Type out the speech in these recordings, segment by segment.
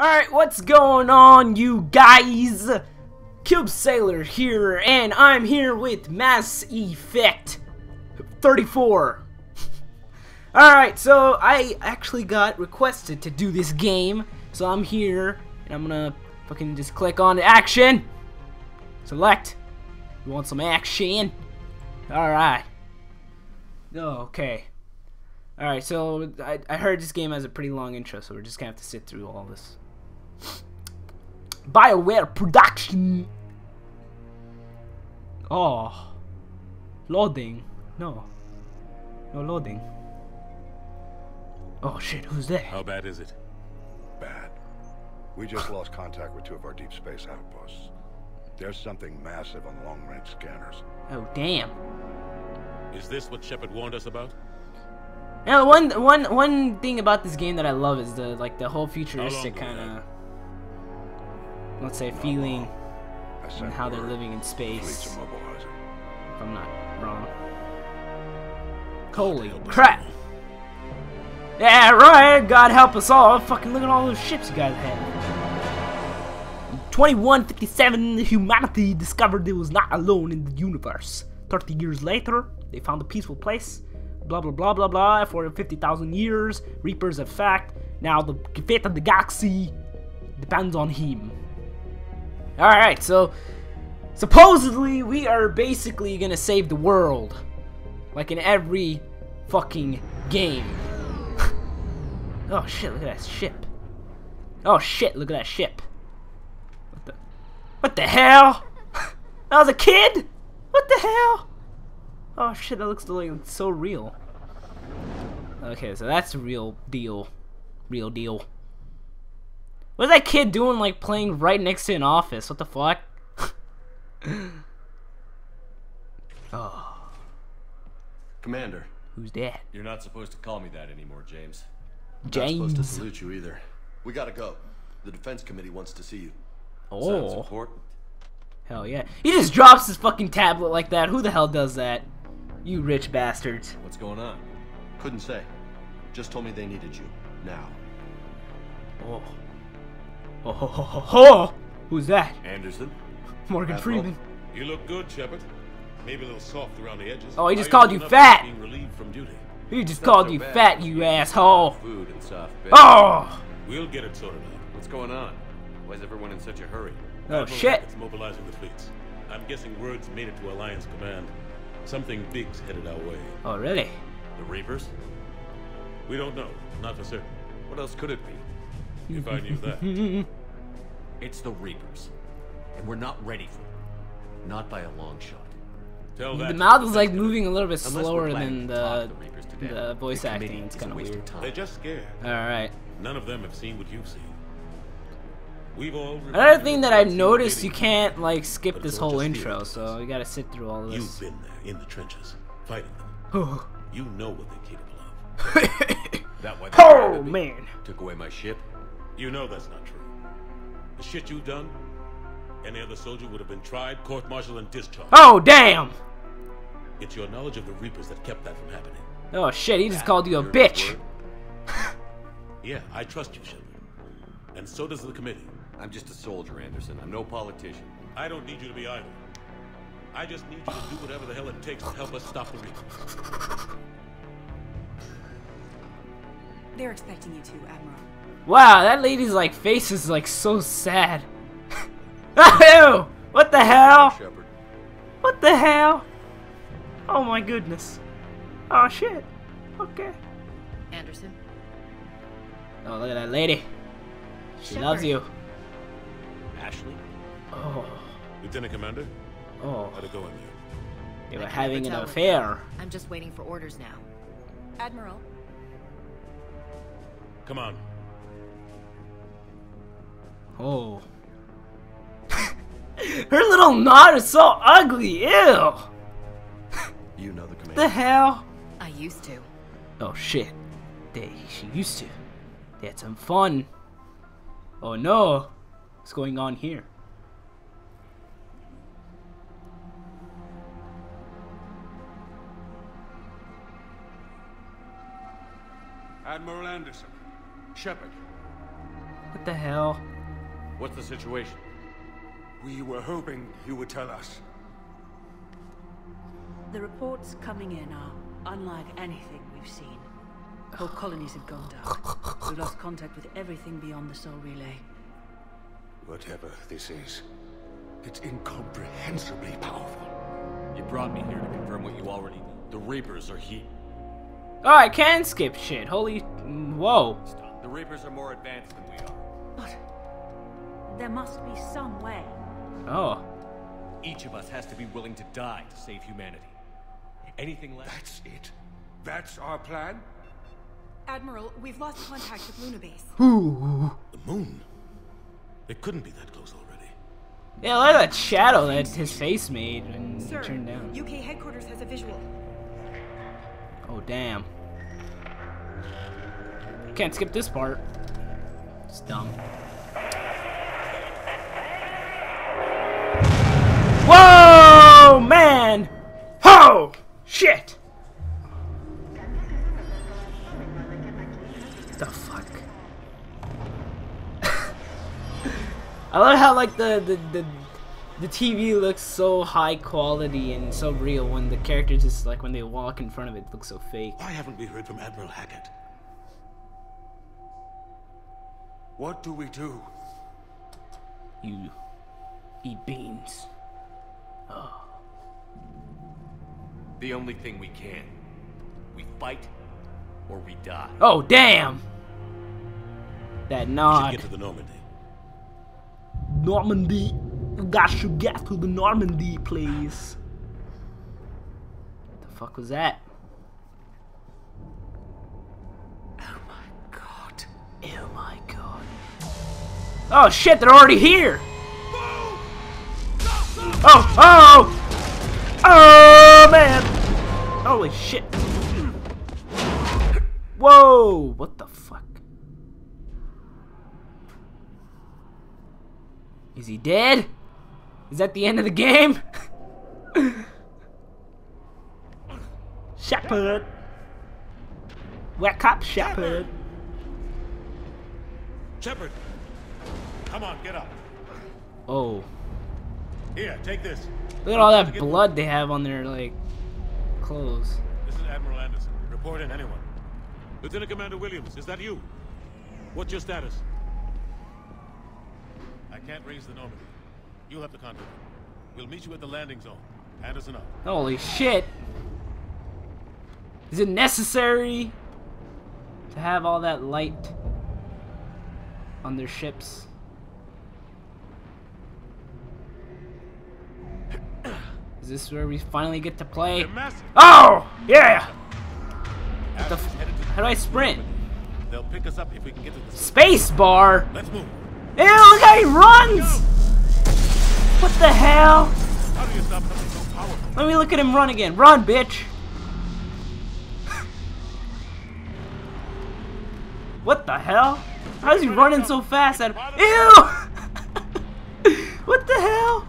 Alright, what's going on, you guys? Cube Sailor here, and I'm here with Mass Effect 34. Alright, so I actually got requested to do this game, so I'm here, and I'm gonna fucking just click on action. Select. You want some action? Alright. Okay. Alright, so I, I heard this game has a pretty long intro, so we're just gonna have to sit through all this. BioWare production! Oh. Loading. No. No loading. Oh shit, who's there? How bad is it? Bad. We just lost contact with two of our deep space outposts. There's something massive on long-range scanners. Oh damn. Is this what Shepard warned us about? Now one one one thing about this game that I love is the like the whole futuristic kind of let's say feeling and how they're living in space. If I'm not wrong. Holy crap! Yeah, right. God help us all. Fucking look at all those ships you guys have. In 2157, humanity discovered it was not alone in the universe. 30 years later, they found a peaceful place. Blah blah blah blah blah. For 50,000 years, Reaper's a fact. Now the fate of the galaxy depends on him. Alright, so supposedly we are basically gonna save the world. Like in every fucking game. oh shit, look at that ship. Oh shit, look at that ship. What the What the hell? I was a kid? What the hell? Oh shit, that looks like so real. Okay, so that's real deal. Real deal. What's that kid doing like playing right next to an office? What the fuck? oh, Commander, who's that? you're not supposed to call me that anymore, James. i'm Not supposed to salute you either. We gotta go. The defense committee wants to see you. Sounds Oh, important. hell yeah. He just drops his fucking tablet like that. Who the hell does that? You rich bastards. What's going on? Couldn't say. Just told me they needed you. Now. Oh. Oh, ho, ho, ho, ho. Who's that? Anderson? Morgan Admiral? Freeman. You look good, Shepard. Maybe a little soft around the edges. Oh, he just Are called you fat. Being relieved from duty. He just Not called so you bad. fat, you asshole. Food and soft bed. Oh! We'll get it sorted out. What's going on? Why is everyone in such a hurry? Oh Admiral shit. It's mobilizing the fleets. I'm guessing word's made it to Alliance Command. Something big's headed our way. Oh, really? The Reapers? We don't know. Not for certain. What else could it be? If I knew that. It's the Reapers. And we're not ready for them. Not by a long shot. Tell that The mouth is like moving a little bit slower than the, the Reapers the voice the acting. It's kind of weird. time. They're just scared. Alright. None of them have seen what you've seen. We've all. Another thing that I've noticed, you can't like skip this whole intro, theories. so you gotta sit through all of You've been there in the trenches, fighting them. Oh, You know what they're capable of. That why oh man. Took away my ship? You know that's not true. The shit you've done, any other soldier would have been tried, court-martialed, and discharged. Oh damn. It's your knowledge of the Reapers that kept that from happening. Oh shit, he just That called you a bitch. Yeah, I trust you, Shepard. And so does the committee. I'm just a soldier, Anderson. I'm no politician. I don't need you to be either. I just need you to do whatever the hell it takes to help us stop the Reapers. They're expecting you to, Admiral. Wow, that lady's like face is like so sad. Ew! What the hell? Shepard. What the hell? Oh my goodness. Oh shit. Okay. Anderson? Oh look at that lady. She loves you. Ashley? Oh. Lieutenant Commander, Oh. how'd it go in there? They were having an affair. I'm just waiting for orders now. Admiral? Come on. Oh. Her little knot is so ugly. Ew. You know the command. The hell? I used to. Oh shit. They she used to. They had some fun. Oh no. What's going on here? Admiral Anderson. Shepard. What the hell? What's the situation? We were hoping you would tell us. The reports coming in are unlike anything we've seen. Whole colonies have gone dark. We've lost contact with everything beyond the Sol Relay. Whatever this is, it's incomprehensibly powerful. You brought me here to confirm what you already knew. The Reapers are here. Oh, I can skip shit. Holy, mm, whoa. The Reapers are more advanced than we are. But there must be some way. Oh, Each of us has to be willing to die to save humanity. Anything less? That's it. That's our plan? Admiral, we've lost contact with Luna Base. The moon? It couldn't be that close already. yeah. Look at that shadow that his face made when he Sir, turned down. UK headquarters has a visual. Oh damn. Can't skip this part. It's dumb. Whoa, man! Oh, shit! The fuck? I love how like the the the the TV looks so high quality and so real when the characters just like when they walk in front of it, it looks so fake. Why haven't we heard from Admiral Hackett? What do we do? You eat beans. Ah. The only thing we can. We fight or we die. Oh damn! That We should get to the Normandy. Normandy. You guys should get to the Normandy, please. The fuck was that? Oh shit, they're already here! Oh, oh! Oh man! Holy shit. Whoa! What the fuck? Is he dead? Is that the end of the game? Shepard! Wake up, Shepherd! Shepard! Come on, get up. Oh. Here, take this. Look at all that blood they have on their, like, clothes. This is Admiral Anderson. Report in, anyone. Lieutenant Commander Williams, is that you? What's your status? I can't raise the Normandy. You'll have to contact them. We'll meet you at the landing zone. Anderson up. Holy shit. Is it necessary to have all that light on their ships? This is where we finally get to play? Oh! Yeah! the f- headed to the How do I sprint? They'll pick us up if we can get to the... Space bar! Let's move. Ew, look how he runs! What the hell? How do you stop something so powerful? Let me look at him run again. Run, bitch! what the hell? How's he running so fast? At Ew! what the hell?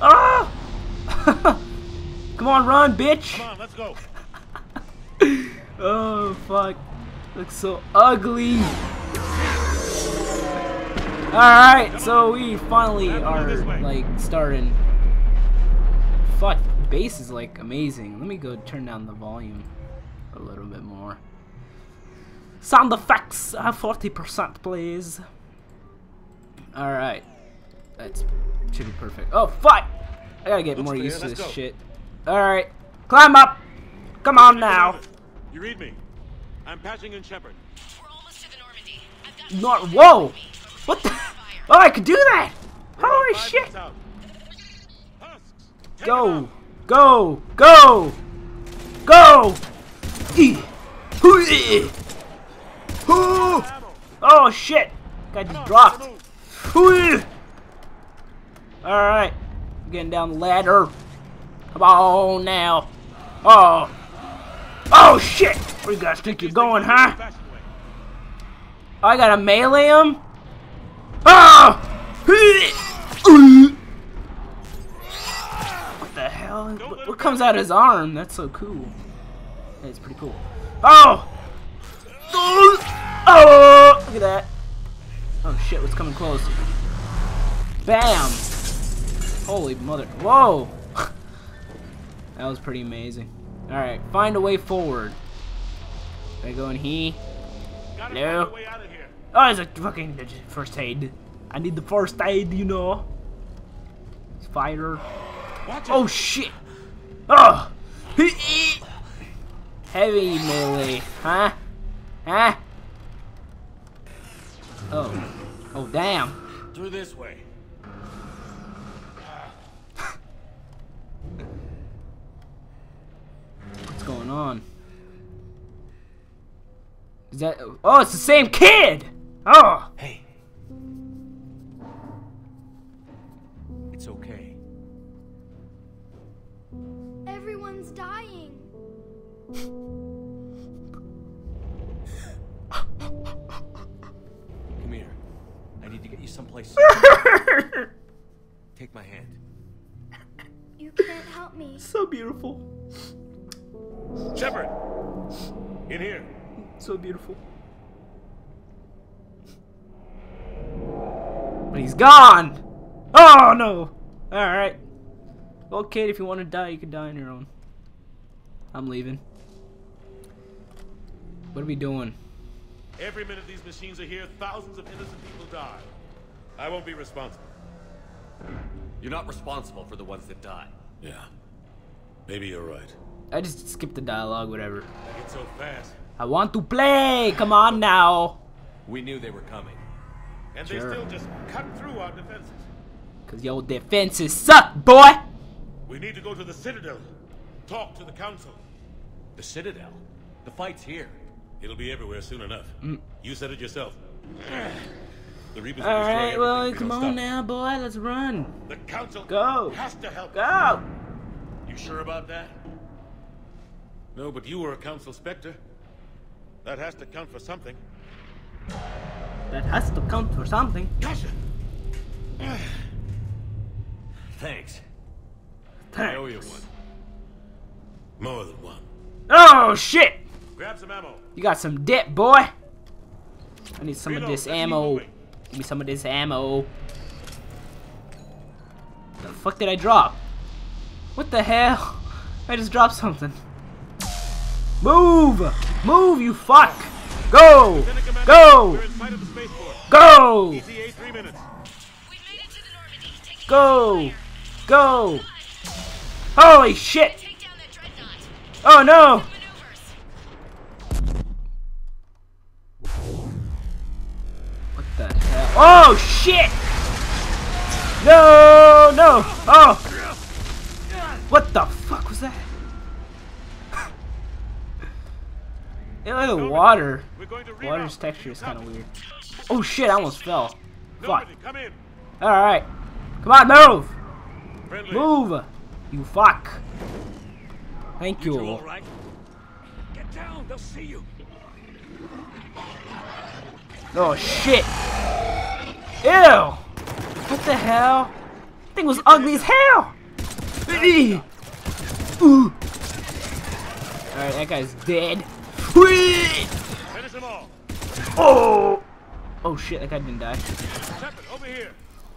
Ah! Come on, run, bitch! Come on, let's go. Oh fuck. Looks so ugly. Alright, so we finally are like starting. Fuck, bass is like amazing. Let me go turn down the volume a little bit more. Sound effects at 40% please. Alright. That's should be perfect. Oh fuck! I gotta get Looks more clear, used to let's this go. shit. Alright. Climb up! Come on now! You read me. I'm patching in Shepard. We're almost to the Normandy. Not whoa! What the? Oh, I could do that! Holy Five shit! minutes out. Husks, take Go, go, go, go! Ee. Hoo, ee. Oh shit! Guy Come just dropped. let's move. Hoo. All right, getting down the ladder. Come on now. Oh, oh shit! Where you guys think you're going, huh? Way. I gotta melee him? Ah! What the hell? What, what comes out of his arm? That's so cool. That's pretty cool. Oh! Oh! Look at that. Oh shit, what's coming close? Bam! Holy mother. Whoa! That was pretty amazing. Alright, find a way forward. I go in here? Gotta Hello? way out of here. Oh, it's a fucking first aid. I need the first aid, you know. Spider. Oh shit! Oh! Heavy melee, huh? Huh? Oh. Oh damn. Through this way. What's going on? Is that Oh, it's the same kid! Oh! Hey. It's okay. Everyone's dying. Come here. I need to get you someplace. Take my hand. You can't help me. So beautiful. Shepard! In here. So beautiful. But he's gone! Oh no! Alright. Well, kid, if you want to die, you can die on your own. I'm leaving. What are we doing? Every minute these machines are here, thousands of innocent people die. I won't be responsible. You're not responsible for the ones that die. Yeah. Maybe you're right. I just skipped the dialogue, whatever. I so fast. I want to play! Come on now! We knew they were coming. And Sure. they still just cut through our defenses. Cause your defenses suck, boy! We need to go to the Citadel. Talk to the Council. The Citadel. The fight's here. It'll be everywhere soon enough. Mm. You said it yourself. The Reapers will destroy Alright, well, we come on stop. now, boy, let's run. The Council Go. has to help. Go! You sure about that? No, but you were a Council Spectre. That has to count for something. That has to count for something. Gotcha! Thanks. I owe you Thanks. one. More than one. Oh, shit! Grab some ammo. You got some dip, boy. I need some of this let's ammo. Give me some of this ammo. The fuck did I drop? What the hell? I just dropped something. Move! Move, you fuck! Go! Go! Go! Go! Go! Holy shit! Oh no! What the hell? Oh shit! No! No! Oh! What the fuck was that? It like the water. We're going to Water's texture is kind of weird. Oh shit! I almost fell. Fuck. Come. All right. Come on, move! Friendly. Move! You fuck! Thank You you. two? Get down. They'll see you. Oh shit! Ew! What the hell? Thing was ugly as hell! Ooh. Alright, that guy's dead. Whee! Finish them all. Oh! Oh shit, that guy didn't die. Shepard, over here.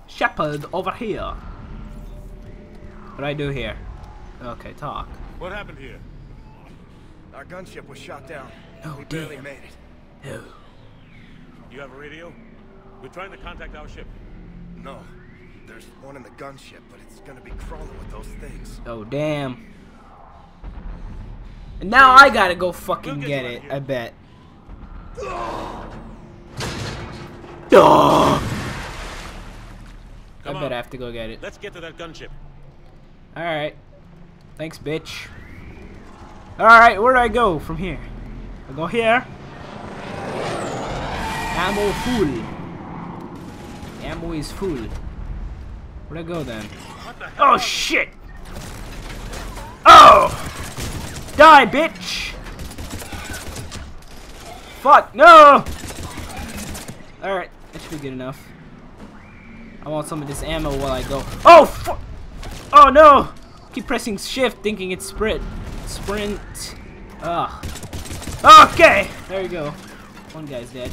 Shepard over here. What do I do here? Okay, talk. What happened here? Our gunship was shot down. Oh, we barely made it. Ew. You have a radio? We're trying to contact our ship. No. There's one in the gunship, but it's gonna be crawling with those things. Oh damn. And now I gotta go fucking We'll get get it. I bet. Duh. I Come bet on. I have to go get it. Let's get to that gunship. Alright. Thanks, bitch. Alright, where do I go from here? I go here. Ammo full. Ammo is full. Where'd I go then? The? Oh shit! Die, bitch! Fuck, no! Alright, that should be good enough. I want some of this ammo while I go. Oh, fuck! Oh no! Keep pressing shift thinking it's sprint. Sprint. Ugh. Okay! There you go. One guy's dead.